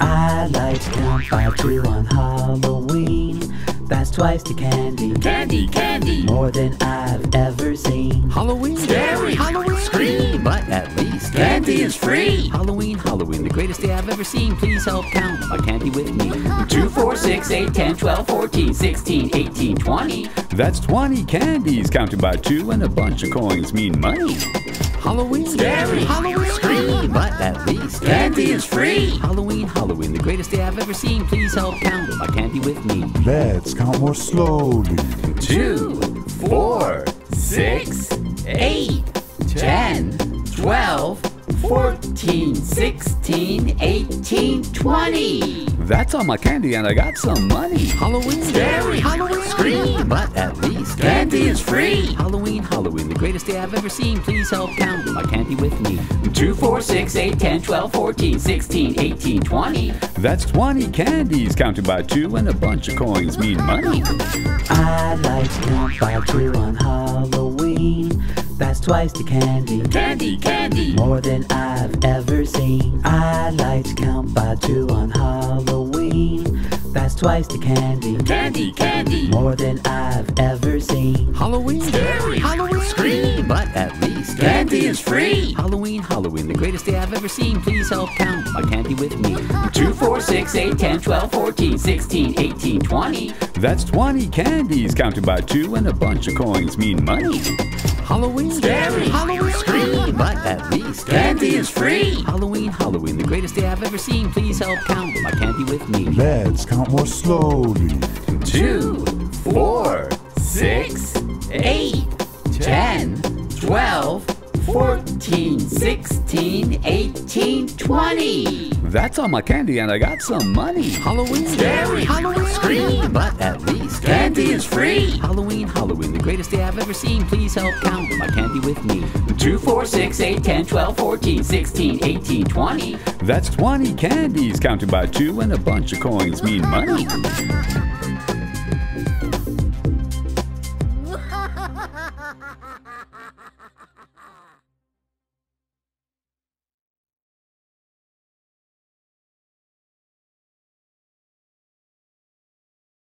I like to count by two on Halloween. That's twice the candy. Candy, candy. More than I've ever seen. Halloween, Scary. Halloween, Scream. But at least Candy is free. Halloween, Halloween, the greatest day I've ever seen. Please help count my candy with me. 2, 4, 6, 8, 10, 12, 14, 16, 18, 20. That's 20 candies counted by two, and a bunch of coins mean money. Halloween, Scary. Halloween, Scream. But at least Candy is free. Halloween, Halloween, the greatest day I've ever seen. Please help count my candy with me. Let's count more slowly. 2, 4, 6, 8, 10, 12, 14, 16, 18, 20. That's all my candy, and I got some money. Halloween, Scary. Halloween, Scream. But at least Candy is free. Halloween, Halloween, the greatest day I've ever seen. Please help count my candy with me. 2, 4, 6, 8, 10, 12, 14, 16, 18, 20. That's 20 candies counted by two, and a bunch of coins mean money. I like to count by two on Halloween. That's twice the candy. Candy, candy. More than I've ever seen. I like to count by two on Halloween. That's twice the candy. Candy, candy. More than I've ever seen. Halloween, Scary. Halloween, Scream. But at least Candy is free. Halloween, Halloween, the greatest day I've ever seen. Please help count my candy with me. 2, 4, 6, 8, 10, 12, 14, 16, 18, 20. That's 20 candies counted by two, and a bunch of coins mean money. Halloween, Scary. Halloween, Scream. But at least Candy is free. Halloween, Halloween, the greatest day I've ever seen. Please help count my candy with me. Let's count more slowly. 2, 4, 6, 8, 10, 12, 14, 16, 18, 20. That's all my candy, and I got some money. Halloween, Scary. Halloween, Scream. But at least Candy is free. Halloween, Halloween, the greatest day I've ever seen. Please help count my candy with me. 2, 4, 6, 8, 10, 12, 14, 16, 18, 20. That's 20 candies counted by two, and a bunch of coins mean money.